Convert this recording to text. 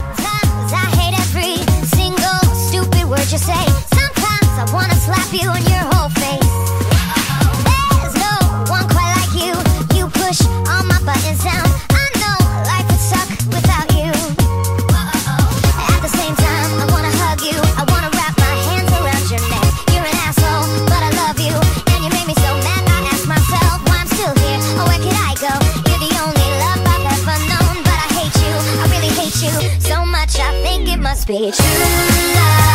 Sometimes I hate every single stupid word you say. Sometimes I wanna slap you in your whole face. There's no one quite like you. You push all my buttons down. I know life would suck without you. At the same time, I wanna hug you. I wanna wrap my hands around your neck. You're an asshole, but I love you. And you made me so mad, I ask myself why I'm still here. Or where could I go? You're the only love I've ever known. But I hate you, I really hate you so